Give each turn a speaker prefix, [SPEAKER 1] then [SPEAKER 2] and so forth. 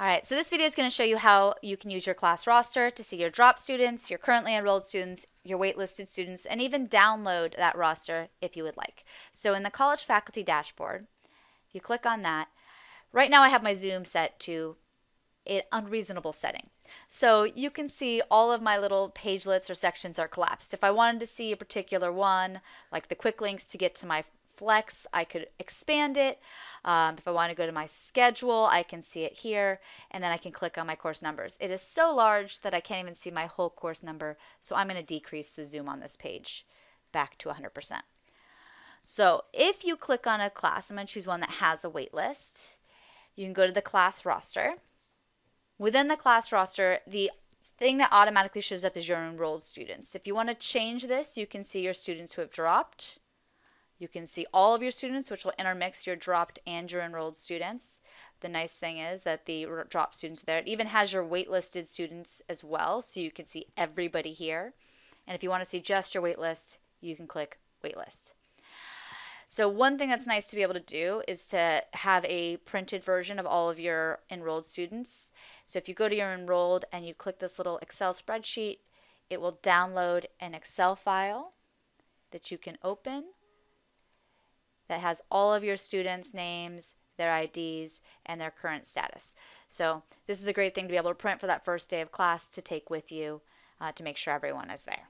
[SPEAKER 1] All right, so this video is going to show you how you can use your class roster to see your drop students, your currently enrolled students, your waitlisted students, and even download that roster if you would like. So in the college faculty dashboard, if you click on that, right now I have my zoom set to an unreasonable setting. So you can see all of my little pagelets or sections are collapsed. If I wanted to see a particular one, like the quick links to get to my flex, I could expand it. Um, if I want to go to my schedule, I can see it here, and then I can click on my course numbers. It is so large that I can't even see my whole course number, so I'm going to decrease the zoom on this page back to 100%. So if you click on a class, I'm going to choose one that has a wait list. You can go to the class roster. Within the class roster, the thing that automatically shows up is your enrolled students. If you want to change this, you can see your students who have dropped. You can see all of your students, which will intermix your dropped and your enrolled students. The nice thing is that the drop students are there. It even has your waitlisted students as well, so you can see everybody here. And if you want to see just your waitlist, you can click waitlist. So one thing that's nice to be able to do is to have a printed version of all of your enrolled students. So if you go to your enrolled and you click this little Excel spreadsheet, it will download an Excel file that you can open that has all of your students' names, their IDs, and their current status. So this is a great thing to be able to print for that first day of class to take with you uh, to make sure everyone is there.